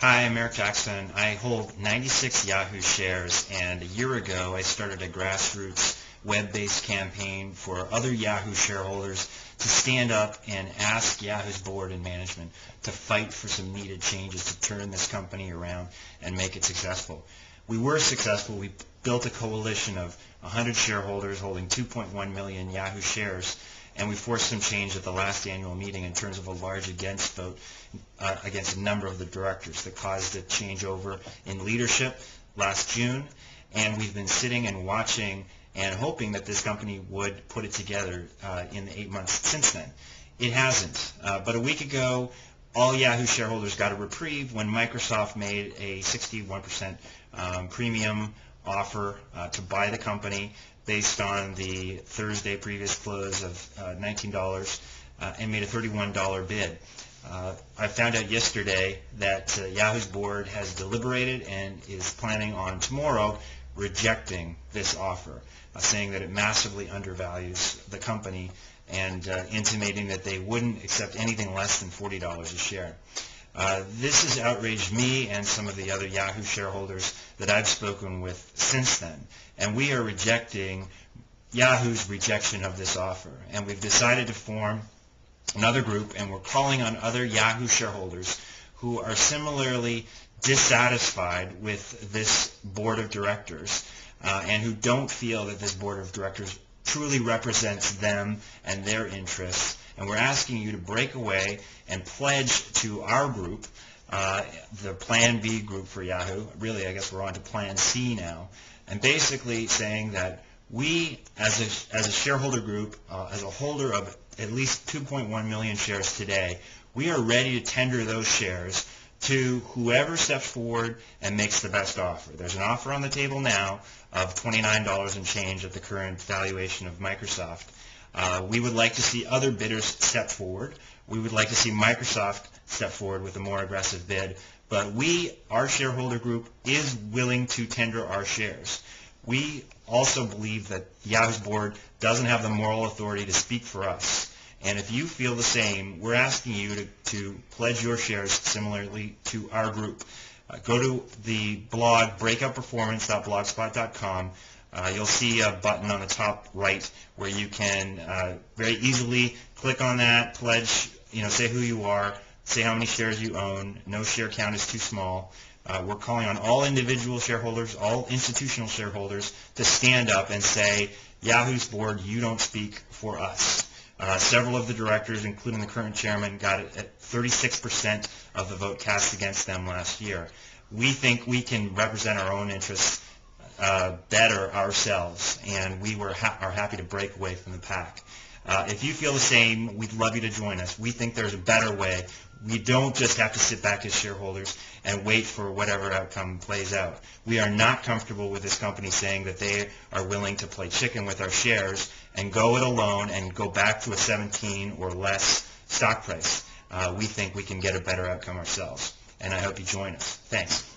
Hi, I'm Eric Jackson. I hold 96 Yahoo shares, and a year ago I started a grassroots web-based campaign for other Yahoo shareholders to stand up and ask Yahoo's board and management to fight for some needed changes to turn this company around and make it successful. We were successful. We built a coalition of 100 shareholders holding 2.1 million Yahoo shares and we forced some change at the last annual meeting in terms of a large against vote uh, against a number of the directors that caused a changeover in leadership last June. And we've been sitting and watching and hoping that this company would put it together uh, in the eight months since then. It hasn't. Uh, but a week ago, all Yahoo shareholders got a reprieve when Microsoft made a 61% um, premium offer uh, to buy the company based on the Thursday previous close of uh, $19 uh, and made a $31 bid. Uh, I found out yesterday that Yahoo's board has deliberated and is planning on tomorrow rejecting this offer, saying that it massively undervalues the company and uh, intimating that they wouldn't accept anything less than $40 a share. Uh, this has outraged me and some of the other Yahoo shareholders that I've spoken with since then. And we are rejecting Yahoo's rejection of this offer. And we've decided to form another group, and we're calling on other Yahoo shareholders who are similarly dissatisfied with this board of directors uh, and who don't feel that this board of directors truly represents them and their interests and we're asking you to break away and pledge to our group, uh, the Plan B group for Yahoo. Really, I guess we're on to Plan C now, and basically saying that we, as a, as a shareholder group, uh, as a holder of at least 2.1 million shares today, we are ready to tender those shares to whoever steps forward and makes the best offer. There's an offer on the table now of $29 and change at the current valuation of Microsoft. Uh, we would like to see other bidders step forward. We would like to see Microsoft step forward with a more aggressive bid. But we, our shareholder group, is willing to tender our shares. We also believe that Yahoo's board doesn't have the moral authority to speak for us. And if you feel the same, we're asking you to, to pledge your shares similarly to our group. Uh, go to the blog breakoutperformance.blogspot.com. Uh, you'll see a button on the top right where you can uh, very easily click on that, pledge, you know, say who you are, say how many shares you own. No share count is too small. Uh, we're calling on all individual shareholders, all institutional shareholders to stand up and say, Yahoo's board, you don't speak for us. Uh, several of the directors, including the current chairman, got it at 36% of the vote cast against them last year. We think we can represent our own interests uh, better ourselves, and we were ha- are happy to break away from the pack. Uh, if you feel the same, we'd love you to join us. We think there's a better way. We don't just have to sit back as shareholders and wait for whatever outcome plays out. We are not comfortable with this company saying that they are willing to play chicken with our shares and go it alone and go back to a 17 or less stock price. Uh, we think we can get a better outcome ourselves, and I hope you join us. Thanks.